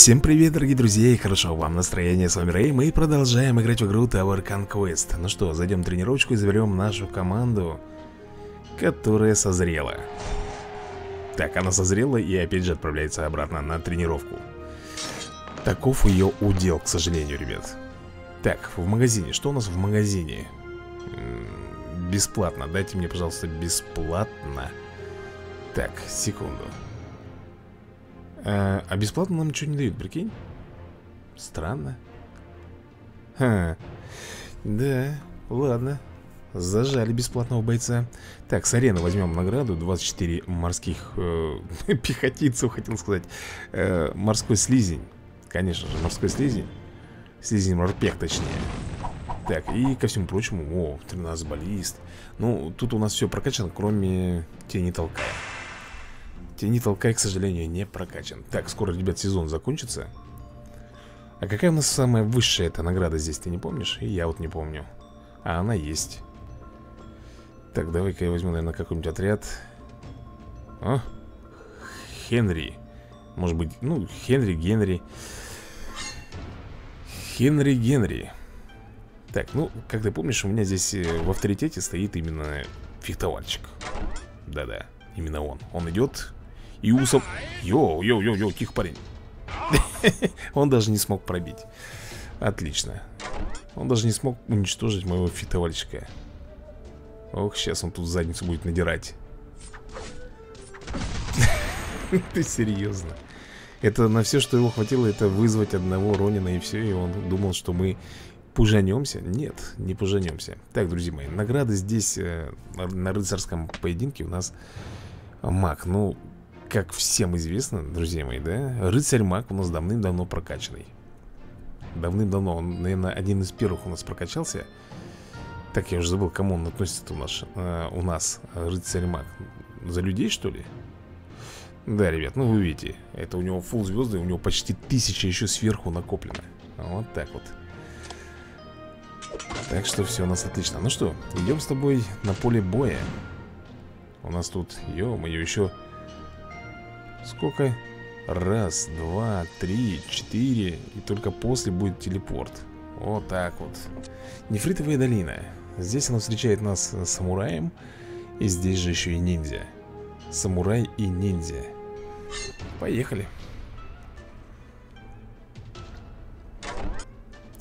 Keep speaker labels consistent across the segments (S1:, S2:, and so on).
S1: Всем привет, дорогие друзья, и хорошо вам настроение, с вами Рэй Мы продолжаем играть в игру Tower Conquest. Ну что, зайдем в тренировочку и заберем нашу команду Которая созрела. Так, она созрела и опять же отправляется обратно на тренировку. Таков ее удел, к сожалению, ребят. Так, в магазине, что у нас в магазине? Бесплатно, дайте мне, пожалуйста, бесплатно. Так, секунду а, а бесплатно нам ничего не дают, прикинь? Странно. Ха, да, ладно. Зажали бесплатного бойца. Так, с арены возьмем награду. 24 морских э, пехотинцев, хотел сказать. Э, Морской слизень. Конечно же, морской слизень. Слизень морпех, точнее. Так, и ко всему прочему О, 13 баллист. Ну, тут у нас все прокачано, кроме тени толкая Тени толкай, к сожалению, не прокачан. Так, скоро, ребят, сезон закончится. А какая у нас самая высшая эта награда здесь, ты не помнишь? И я вот не помню. А она есть. Так, давай-ка я возьму, наверное, какой-нибудь отряд. О, Хенри. Может быть, ну, Хенри, Генри. Хенри, Генри. Так, ну, как ты помнишь, у меня здесь э, в авторитете стоит именно фехтовальщик. Да-да, именно он. Он идет и усом... Йоу, йоу, йоу, йоу, тихо, парень. Он даже не смог пробить. Отлично. Он даже не смог уничтожить моего фехтовальщика. Ох, сейчас он тут задницу будет надирать. Ты серьезно? Это на все, что его хватило, это вызвать одного Ронина и все И он думал, что мы пужанемся? Нет, не пужанемся Так, друзья мои, награды здесь э, на рыцарском поединке у нас маг. Ну, как всем известно, друзья мои, да Рыцарь маг у нас давным-давно прокачанный. Давным-давно, он, наверное, один из первых у нас прокачался. Так, я уже забыл, кому он относится у нас, э, у нас рыцарь маг. За людей, что ли? Да, ребят, ну вы видите Это у него фул звезды, у него почти тысяча еще сверху накоплено. Вот так вот. Так что все у нас отлично. Ну что, идем с тобой на поле боя. У нас тут, ё-моё, еще Сколько? Раз, два, три, четыре И только после будет телепорт. Вот так вот. Нефритовая долина. Здесь она встречает нас самураем И здесь же еще и ниндзя. Самурай и ниндзя. Поехали.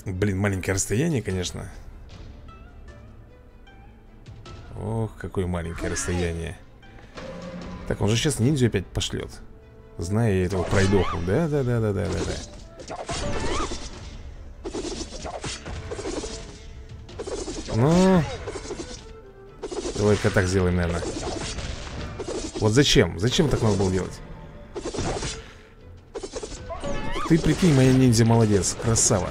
S1: Блин, маленькое расстояние, конечно. Ох, какое маленькое расстояние. Так, он же сейчас ниндзю опять пошлет Зная этого пройдоху. Да, да, да, да, да, да, да. Ну. Давай-ка так сделаем, наверное. Вот зачем? Зачем так надо было делать? Ты прикинь, моя ниндзя молодец, красава.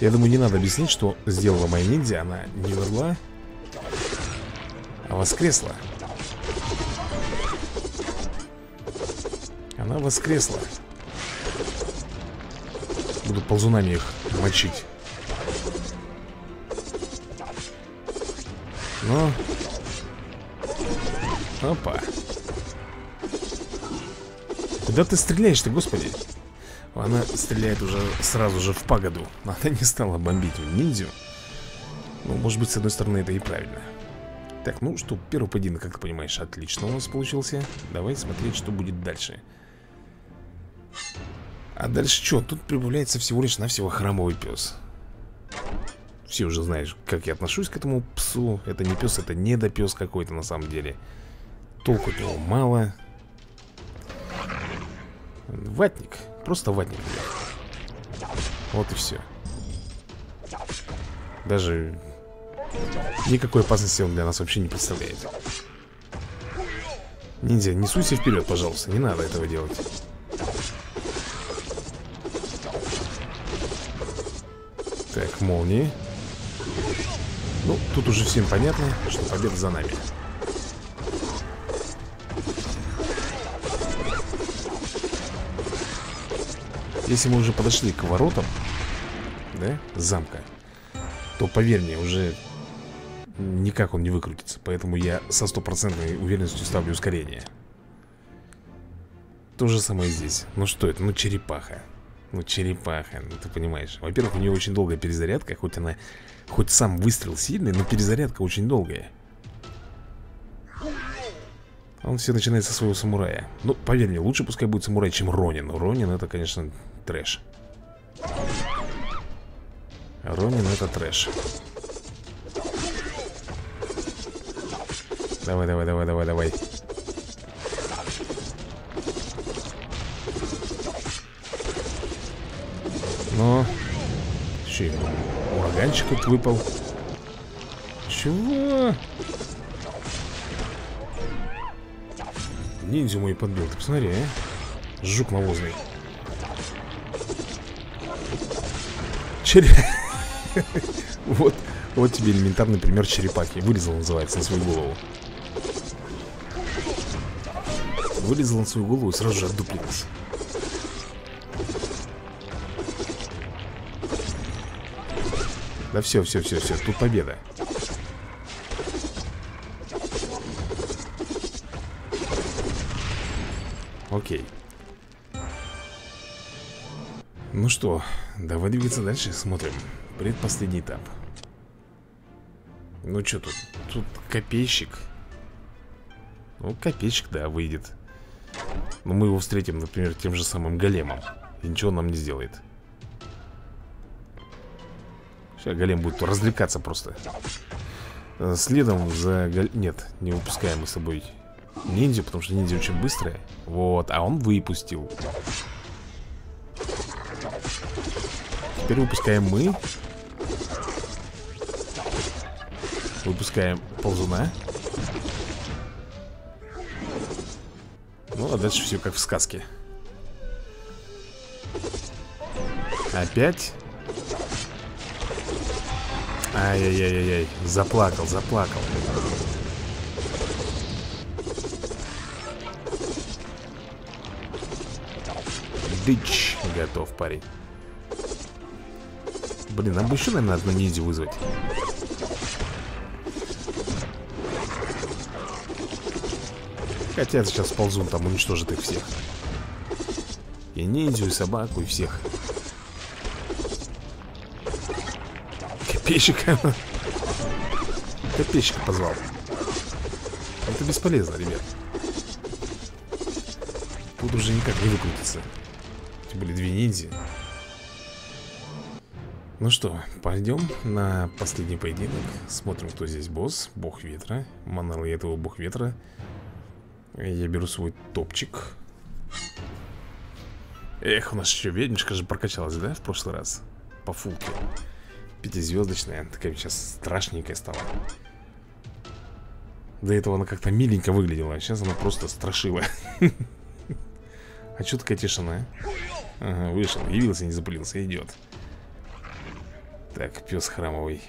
S1: Я думаю, не надо объяснить, что сделала моя ниндзя. Она не умерла, а воскресла. Она воскресла Буду ползунами их мочить. Ну. Опа. Куда ты стреляешь-то, господи? Она стреляет уже сразу же в пагоду. Она не стала бомбить ниндзю. Ну, может быть, с одной стороны, это и правильно. Так, ну что, первый поединок, как ты понимаешь, отлично у нас получился. Давай смотреть, что будет дальше а дальше что? Тут прибавляется всего лишь навсего храмовый пес Все уже знаешь, как я отношусь к этому псу. Это не пес, это недопес какой-то на самом деле. Толку от него мало. Ватник. Просто ватник. Вот и все Даже Никакой опасности он для нас вообще не представляет. Ниндзя, не суйся вперед, пожалуйста. Не надо этого делать Молнии. Ну, тут уже всем понятно, что победа за нами. Если мы уже подошли к воротам Да, замка То, поверь мне, уже Никак он не выкрутится. Поэтому я со стопроцентной уверенностью ставлю ускорение. То же самое здесь. Ну что это? Ну черепаха Ну черепаха, ну ты понимаешь. Во-первых, у нее очень долгая перезарядка Хоть она, хоть сам выстрел сильный Но перезарядка очень долгая. Он все начинает со своего самурая. Ну, поверь мне, лучше пускай будет самурай, чем Ронин. Ронин это, конечно, трэш. Ронин это трэш. Давай, давай, давай, давай, давай ураганчик тут выпал. Чего? Ниндзю мой подбил, ты посмотри, а. Жук навозный. Череп Вот, вот тебе элементарный пример черепахи. Вылезал, называется, на свою голову. Вылезал на свою голову и сразу же отдуплился Да все, все, все, все, тут победа. Окей. Ну что, давай двигаться дальше, смотрим. Предпоследний этап. Ну что тут? Тут копейщик. Ну, копейщик, да, выйдет. Но мы его встретим, например, тем же самым големом. И ничего он нам не сделает Сейчас голем будет развлекаться просто. Э, Следом за гол... Нет, не выпускаем мы с собой ниндзя Потому что ниндзя очень быстрая. Вот, а он выпустил. Теперь выпускаем мы. Выпускаем ползуна. Ну, а дальше все как в сказке. Опять Ай-яй-яй-яй, заплакал, заплакал. Дыч, готов парень Блин, нам бы еще, наверное, одну ниндзю вызвать. Хотя сейчас ползун там уничтожит их всех. И ниндзю, и собаку, и всех Копейщика. Копейщика позвал. Это бесполезно, ребят. Тут уже никак не выкрутиться. Тем более две ниндзя. Ну что, пойдем на последний поединок. Смотрим, кто здесь босс. Бог ветра. Манал этого бог ветра. Я беру свой топчик. Эх, у нас еще ведьмичка же прокачалась, да, в прошлый раз? По фулке Пятизвездочная, такая сейчас страшненькая стала. До этого она как-то миленько выглядела А сейчас она просто страшила А что такая тишина? Ага, вышел, явился, не запылился, идет Так, пес храмовый.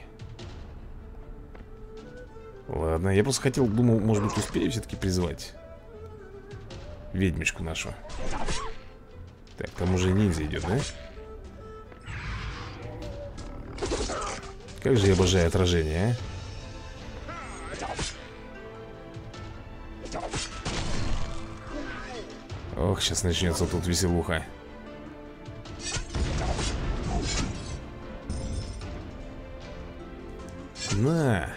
S1: Ладно, я просто хотел, думал, может быть, успею все-таки призвать Ведьмичку нашу. Так, там уже ниндзя идет, да? Как же я обожаю отражение, а? Ох, сейчас начнется тут веселуха На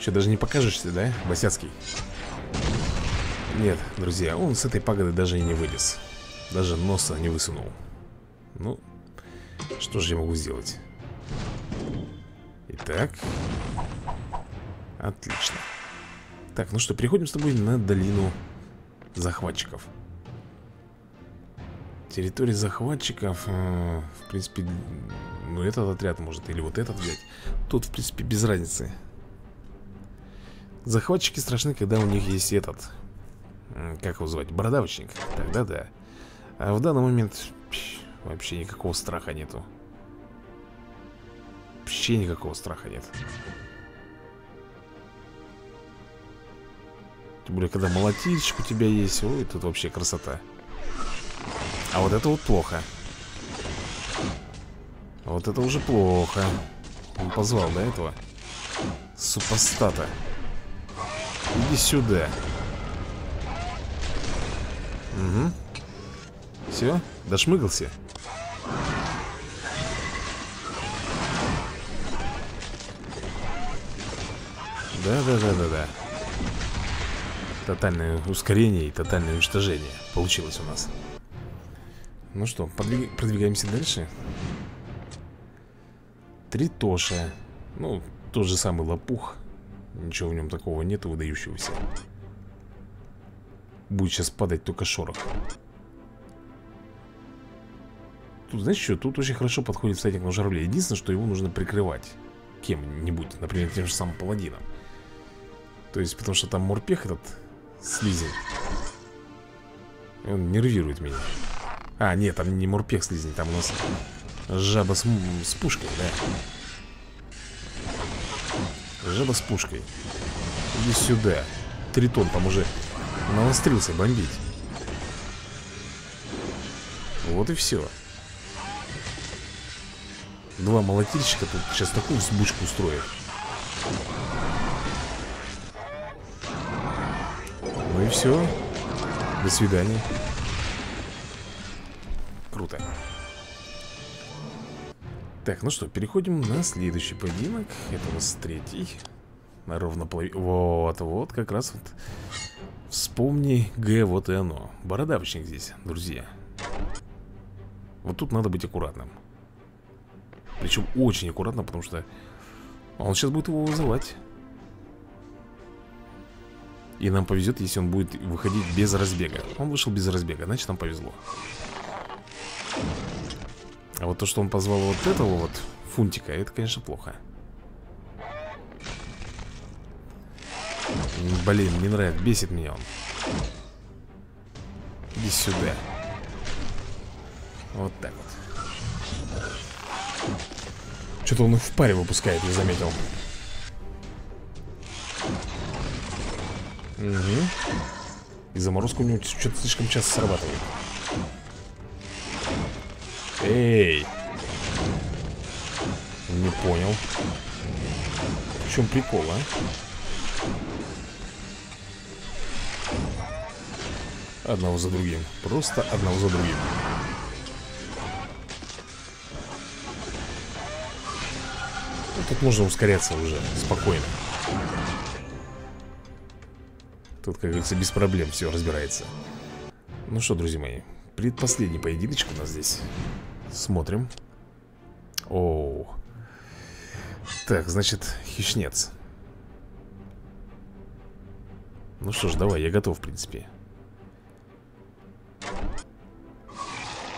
S1: Че, даже не покажешься, да, Басяцкий? Нет, друзья, он с этой пагоды даже и не вылез Даже носа не высунул Ну, что же я могу сделать? Итак. Отлично. Так, ну что, переходим с тобой на долину захватчиков. Территория захватчиков э, В принципе Ну этот отряд может Или вот этот взять. Тут в принципе без разницы. Захватчики страшны, когда у них есть этот Как его звать? Бородавочник. Тогда да А в данный момент Вообще никакого страха нету. Вообще никакого страха нет. Тем более, когда молотильщик у тебя есть Ой, тут вообще красота. А вот это вот плохо. Вот это уже плохо. Он позвал, да, этого? Супостата Иди сюда. Угу. Все, дошмыгался. Да-да-да-да-да. Тотальное ускорение и тотальное уничтожение получилось у нас. Ну что, подвиг... продвигаемся дальше. Тритоша. Ну, тот же самый лопух. Ничего в нем такого нет выдающегося. Будет сейчас падать только шорох. Знаешь что, тут очень хорошо подходит всадник на журавле. Единственное, что его нужно прикрывать Кем-нибудь, например, тем же самым паладином. То есть, потому что там морпех этот Слизень. Он нервирует меня. А, нет, там не морпех слизень Там у нас жаба с, с пушкой, да. Жаба с пушкой. Иди сюда. Тритон там уже навострился бомбить. Вот и все Два молотильщика тут сейчас такую взбучку устроят. Ну и все До свидания. Круто. Так, ну что, переходим на следующий поединок. Это у нас третий. На ровно половину Вот, вот, как раз вот. Вспомни Г, вот и оно. Бородавочник здесь, друзья. Вот тут надо быть аккуратным причем очень аккуратно, потому что он сейчас будет его вызывать. И нам повезет, если он будет выходить без разбега. Он вышел без разбега, значит нам повезло. А вот то, что он позвал вот этого вот фунтика, это, конечно, плохо. Блин, не нравится, бесит меня он. Иди сюда. Вот так вот. Что-то он их в паре выпускает, я заметил. Угу И заморозка у него что-то слишком часто срабатывает. Эй! Не понял. В чем прикол, а? Одного за другим. Просто одного за другим Тут можно ускоряться уже спокойно. Тут, как говорится, без проблем все разбирается. Ну что, друзья мои Предпоследний поединочек у нас здесь. Смотрим. Оу. Так, значит, хищнец. Ну что ж, давай, я готов, в принципе.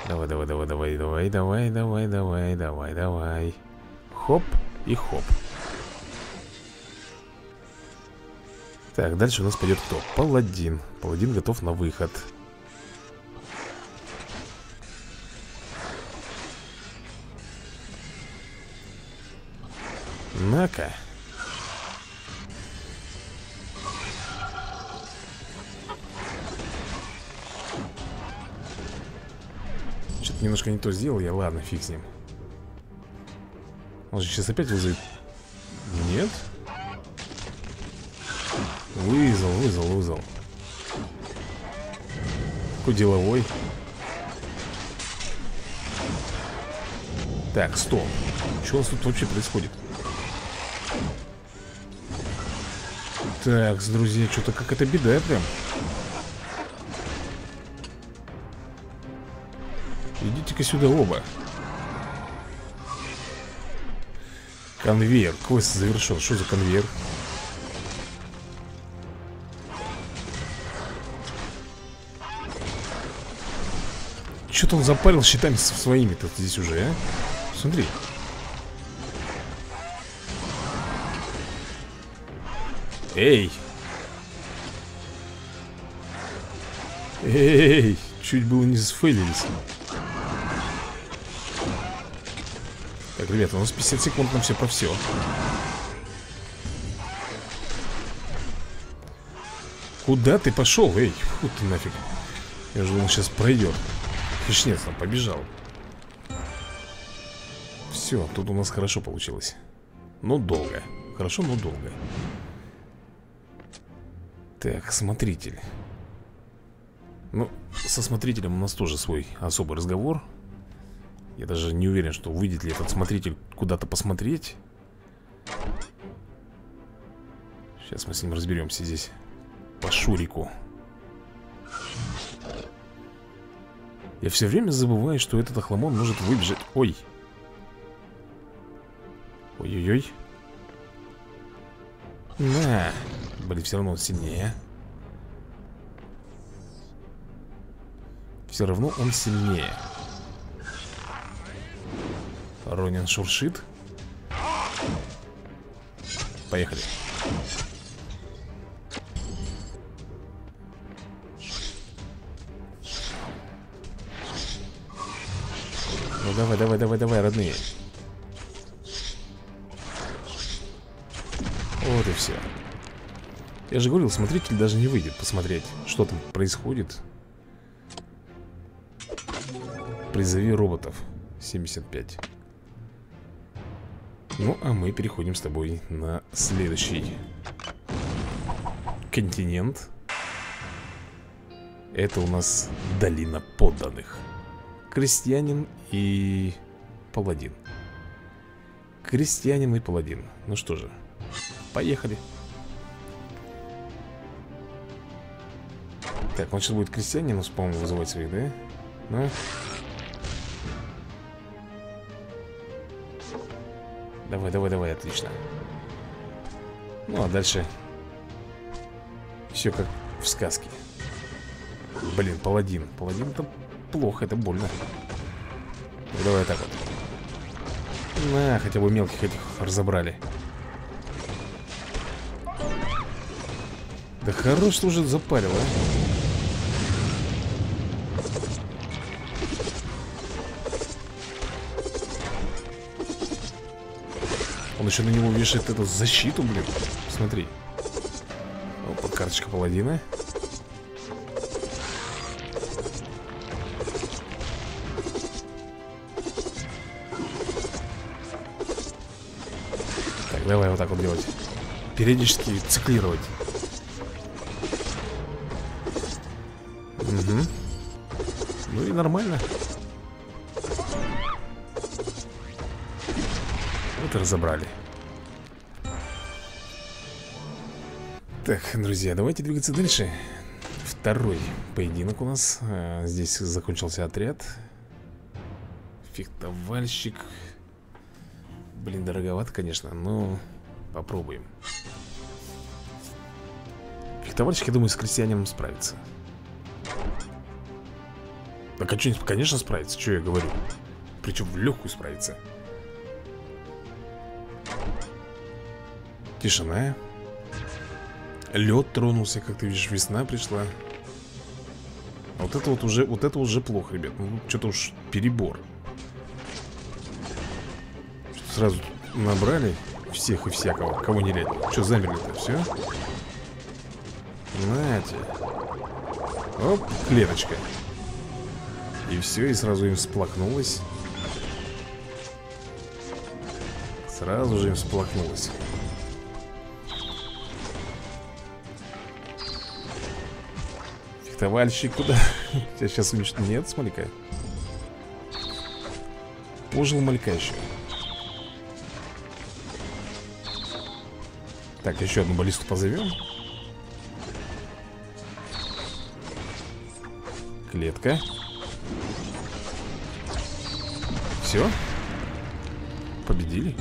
S1: Давай, давай, давай, давай, давай, давай, давай, давай, давай, давай. Хоп и хоп. Так, дальше у нас пойдет кто? Паладин. Паладин готов на выход. На-ка. Что-то немножко не то сделал я, ладно, фиг с ним он же сейчас опять вызовет. Нет? Вызвал, вызвал, вызвал. Какой деловой. Так, стоп. Что у нас тут вообще происходит? Так, друзья, что-то как это беда прям. Идите-ка сюда оба Конвейер. Квест завершен. Что за конвейер? Что-то он запарил щитами своими-то здесь уже, а? Смотри. Эй! Эй! Чуть было не сфейлились. Так, ребята, у нас 50 секунд на все про все. Куда ты пошел? Эй, фу ты нафиг. Я же он сейчас пройдет. Хищнец там побежал. Все, тут у нас хорошо получилось. Но долго. Хорошо, но долго. Так, смотритель. Ну, со смотрителем у нас тоже свой особый разговор Я даже не уверен, что выйдет ли этот смотритель куда-то посмотреть. Сейчас мы с ним разберемся здесь По Шурику. Я все время забываю, что этот охламон может выбежать. Ой! Ой-ой-ой. На! Блин, все равно он сильнее. Все равно он сильнее Ронин шуршит. Поехали. Ну давай, давай, давай, давай, родные. Вот и все Я же говорил, смотритель даже не выйдет посмотреть Что там происходит. Призови роботов. 75 Ну, а мы переходим с тобой на следующий континент. Это у нас долина подданных. Крестьянин и паладин. Крестьянин и паладин. Ну что же, поехали. Так, он сейчас будет крестьянина, по-моему, вызывать своих, да? Ну, Давай, давай, давай, отлично. Ну, а дальше Все как в сказке. Блин, паладин. Паладин это плохо, это больно. Давай так вот. На, хотя бы мелких этих разобрали. Да хорош, что уже запарил, а Он еще на него вешает эту защиту, блин. Смотри. Опа, карточка паладина. Так, давай вот так вот делать. Периодически циклировать. Угу Ну и нормально Вот и разобрали Так, друзья, давайте двигаться дальше. Второй поединок у нас. А, Здесь закончился отряд. Фехтовальщик Блин, дороговато, конечно, но попробуем. Фехтовальщик, я думаю, с крестьянином справится. Так, а что, конечно, справится, что я говорю? Причем в легкую справится Тишина. Лед тронулся, как ты видишь, весна пришла. Вот это вот уже, вот это уже плохо, ребят. Ну, что-то уж перебор. Сразу набрали всех и всякого Кого не лет Что замерли-то, все? Нате Оп, клеточка. И все, и сразу им всплакнулось Сразу же им всплакнулось Фехтовальщик куда? Тебя сейчас уничтожат. Нет, смотри-ка. Пожил малька еще. Так, еще одну баллисту позовем. Клетка. Все. Победили.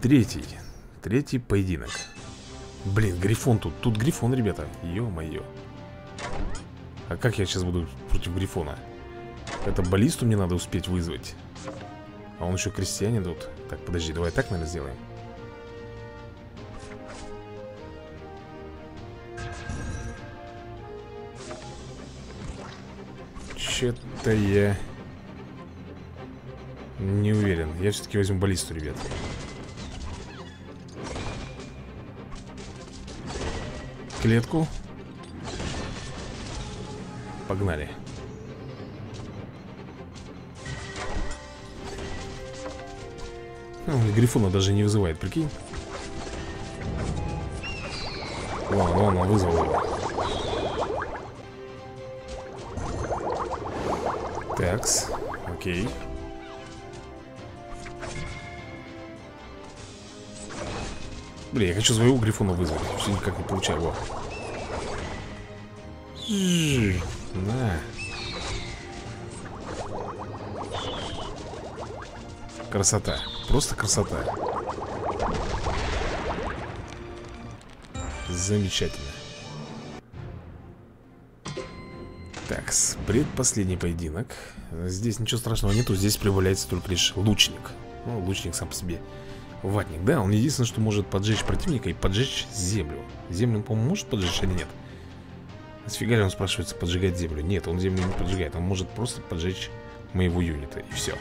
S1: Третий. Третий поединок. Блин, Грифон тут Тут Грифон, ребята Ё-моё. А как я сейчас буду против Грифона? Это баллисту мне надо успеть вызвать. А он еще крестьянин тут. Так, подожди, давай так, наверное, сделаем. Че-то я Не уверен. Я все-таки возьму баллисту, ребят клетку Погнали Он Грифона даже не вызывает, прикинь вон, он вызвал его. Такс, окей. Блин, я хочу своего грифона вызвать. Все никак не получаю его. На. Красота. Просто красота. Замечательно. Так, предпоследний поединок. Здесь ничего страшного нету, здесь прибавляется только лишь лучник. Ну, лучник сам по себе. Ватник, да, он единственное, что может поджечь противника и поджечь землю. Землю он, по-моему, может поджечь или нет? Сфига ли он, спрашивается, поджигать землю? Нет, он землю не поджигает, он может просто поджечь моего юнита, и все.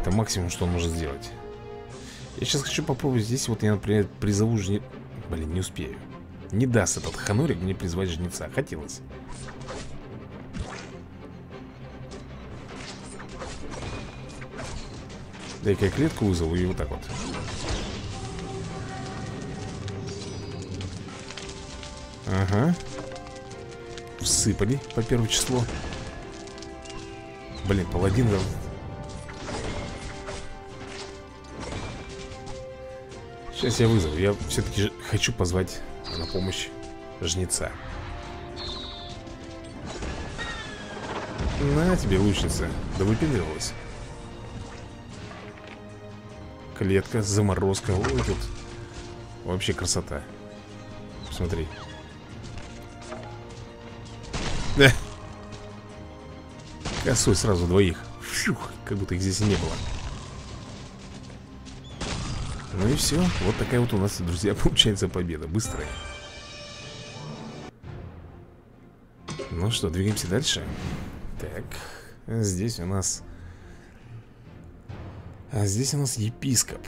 S1: Это максимум, что он может сделать. Я сейчас хочу попробовать здесь, вот я, например, призову жне... Блин, не успею. Не даст этот ханурик мне призвать жнеца. Хотелось. Дай-ка я клетку вызову и вот так вот. Ага. Всыпали по первое число. Блин, паладин Сейчас я вызову. Я все-таки хочу позвать на помощь жнеца. На тебе, лучница. Да выпендривалась. Клетка, заморозка. Ой, тут вообще красота. Посмотри. Да. Косой сразу двоих. Фух, как будто их здесь и не было. Ну и все. Вот такая вот у нас, друзья, получается победа. Быстрая. Ну что, двигаемся дальше. Так, здесь у нас а здесь у нас епископ.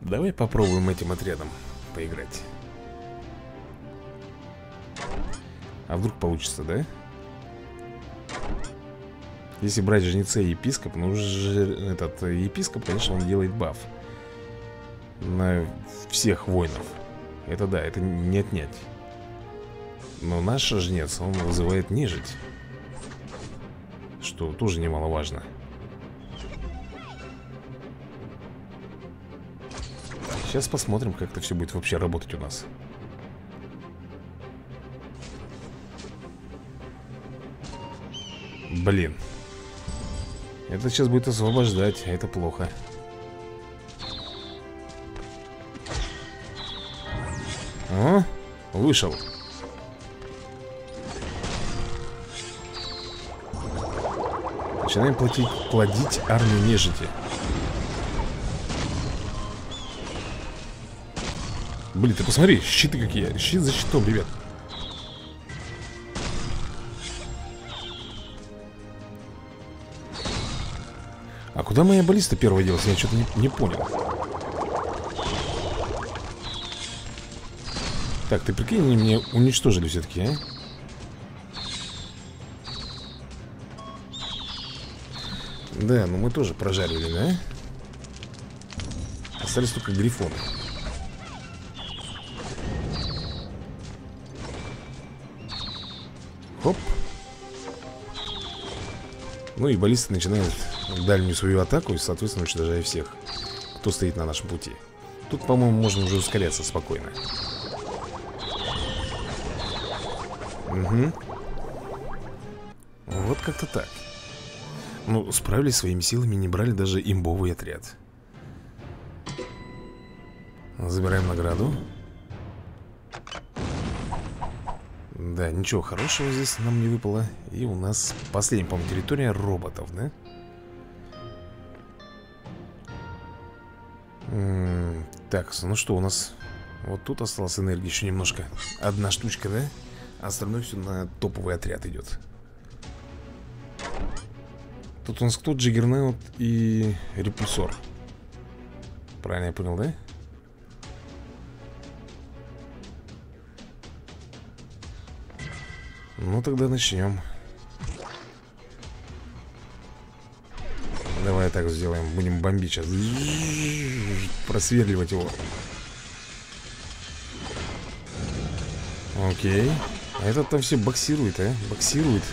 S1: Давай попробуем этим отрядом поиграть. А вдруг получится, да? Если брать жнеца и епископ Ну, же этот епископ, конечно, он делает баф На всех воинов. Это да, это не отнять. Но наш жнец, он вызывает нежить Что тоже немаловажно Сейчас посмотрим, как это все будет вообще работать у нас. Блин. Это сейчас будет освобождать, а это плохо. О, вышел. Начинаем платить, плодить армию нежити. Блин, ты посмотри, щиты какие Щит за щитом, ребят А куда моя баллиста первая делась? Я что-то не, не понял Так, ты прикинь, они меня уничтожили все-таки, а? Да, ну мы тоже прожарили, да? Остались только грифоны Ну и баллисты начинают дальнюю свою атаку и, соответственно, уничтожая всех, кто стоит на нашем пути. Тут, по-моему, можно уже ускоряться спокойно. Угу. Вот как-то так. Ну, справились своими силами, не брали даже имбовый отряд. Забираем награду. Да, ничего хорошего здесь нам не выпало И у нас последняя, по-моему, территория роботов, да? М -м так, ну что у нас Вот тут осталось энергии еще немножко Одна штучка, да? А остальное все на топовый отряд идет Тут у нас кто? Джиггернаут и репульсор Правильно я понял, да? Ну тогда начнем. Давай так сделаем. Будем бомбить сейчас. Просверливать его. Окей. А этот там все боксирует, а? Боксирует.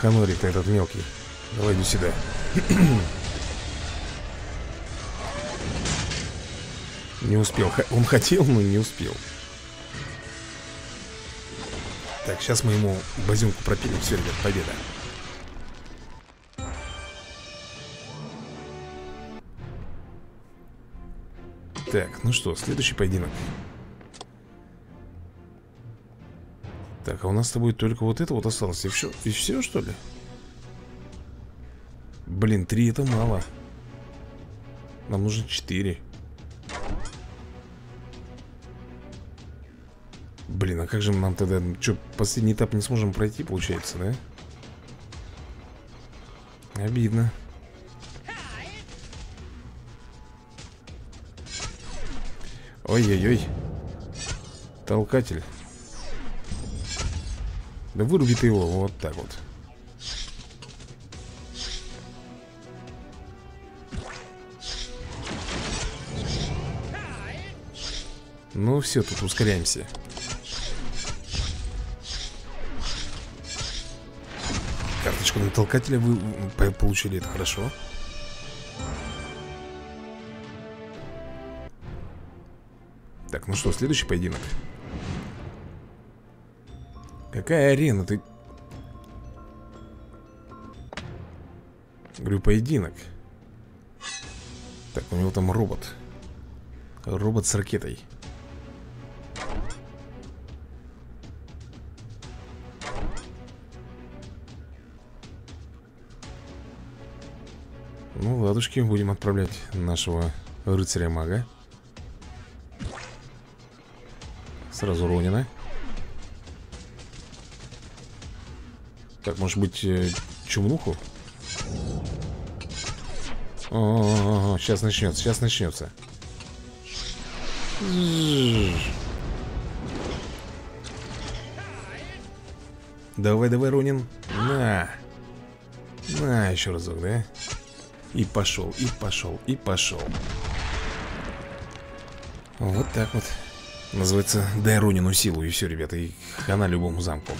S1: Ханорик-то этот мелкий. Давай иди сюда. не успел. Он хотел, но не успел. Так, сейчас мы ему базюнку пропилим. Все, ребят, победа. Так, ну что, следующий поединок. Так, а у нас с тобой только вот это вот осталось И все, и все что ли? Блин, три это мало. Нам нужно четыре Блин, а как же нам тогда Что, последний этап не сможем пройти, получается, да? Обидно. Ой-ой-ой. Толкатель. Да выруби ты его вот так вот. Ну все, тут ускоряемся На толкателя вы получили, это хорошо. Так, ну что, следующий поединок? Какая арена? Ты... Говорю, поединок. Так, у него там робот. Робот с ракетой ладушки, будем отправлять нашего рыцаря-мага. Сразу Ронина. Так, может быть, э, чумнуху? О, -о, -о, -о сейчас начнется, сейчас начнется. Давай, давай, Ронин. На. На, еще разок, да? И пошел, и пошел, и пошел. Вот так вот. Называется «Дай Ронину силу» и все, ребята, и хана любому замку.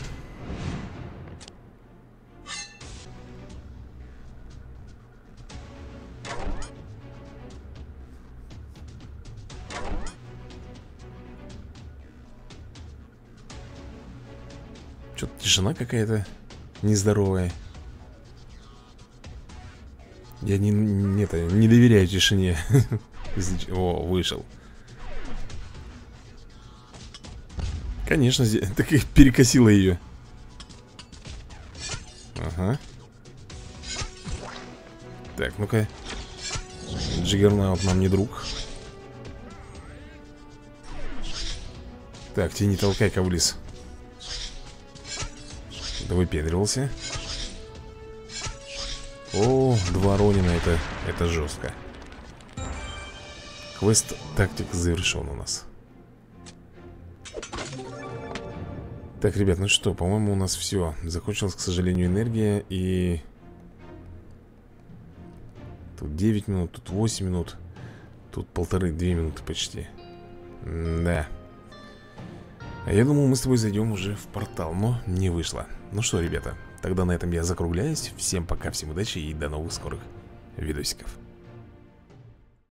S1: Что-то тишина какая-то нездоровая Я не, не, это, не доверяю тишине. О, вышел. Конечно, так и перекосило ее Ага. Так, ну-ка. Джиггернаут нам не друг. Так, ты не толкай-ка в лес Да выпендривался О, два Ронина, это, это жестко. Квест тактик завершен у нас. Так, ребят, ну что, по-моему, у нас все Закончилась, к сожалению, энергия И... Тут 9 минут, тут 8 минут Тут полторы-две минуты почти. Да А я думал, мы с тобой зайдем уже в портал Но не вышло. Ну что, ребята, тогда на этом я закругляюсь. Всем пока, всем удачи и до новых скорых видосиков